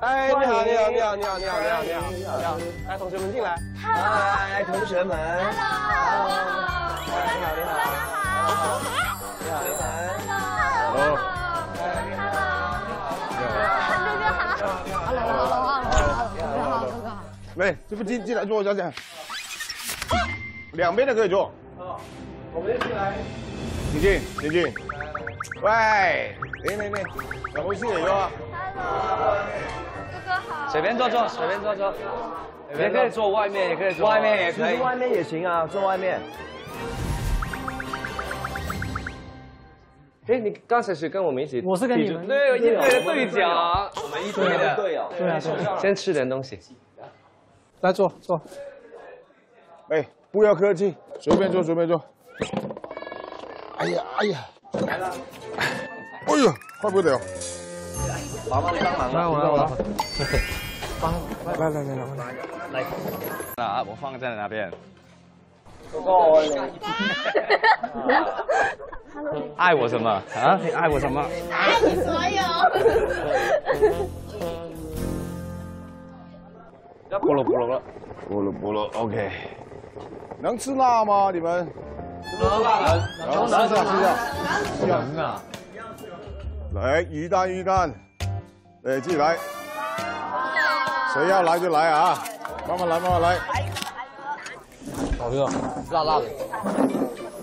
哎，你好，你好，你好，你好，你好，你好，你好，你好，你好，来，同学们进来。嗨，同学们。Hello。你好，你好。你好，你好。哦。来，这不进进来坐，小姐。两边的可以坐。好，我们进来。请进，请进。喂，来来来，怎么回事哟？Hello，哥哥好。随便坐坐，随便坐坐。也可以坐外面，也可以坐外面，也可以。外面也行啊，坐外面。哎，你刚才是跟我们一起？我是跟你们对，一队的队长。我们一队的队友。对啊，先吃点东西。来坐坐。哎，不要客气，随便坐，随便坐。哎呀，哎呀。来了，哎呦，快不得！麻烦你帮忙了，我来，我来，帮，来来来来来，来，啊，我放在那边。哥哥，爱我什么啊？你爱我什么？爱你所有。要菠萝菠萝了，菠萝菠萝，OK。能吃辣吗？你们？能辣的，能吃下吃下，能啊！来鱼蛋鱼蛋，哎自己来，谁要来就来啊！慢慢来慢慢来。好吃，辣辣的，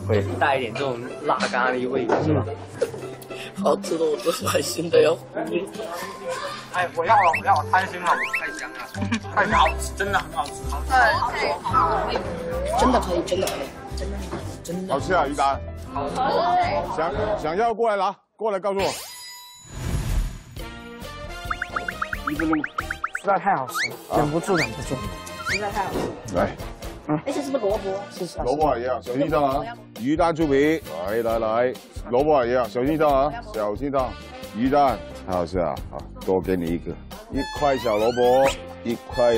会带一点这种辣咖喱味，是吧？好吃的我都开心的哟。哎，我要了，我要，贪心了，太香了，太好吃，真的很好吃，好吃，好吃，真的可以，真的可以，真的。好吃啊，鱼蛋。好吃。想想要过来拿，过来告诉我。一个路，实在太好吃，忍不住忍不住。实在太好吃。来。嗯。哎，这是不是萝卜？是萝卜也要小心烫啊！鱼蛋猪皮，来来来，萝卜也要小心烫啊！小心烫。鱼蛋太好吃啊！好，多给你一个，一块小萝卜，一块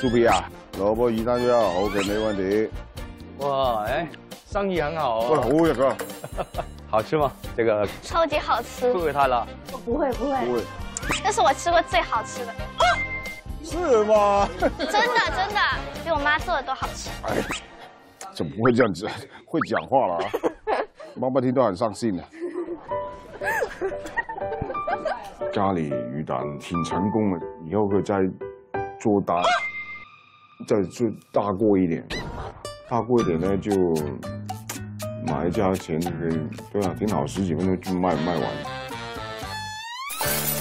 猪皮啊，萝卜鱼蛋就要，OK，没问题。哇，哎。生意很好哦，好呀哥，好吃吗？这个超级好吃，会不会太辣？不会不会不会，这是我吃过最好吃的，是吗？真的真的，比我妈做的都好吃。哎，怎么会这样子？会讲话了啊！妈妈听到很伤心的。咖喱鱼蛋挺成功的，以后可以再做大，再做大过一点。大过一点呢，就买一家钱可以，对啊，挺好，十几分钟就卖卖完。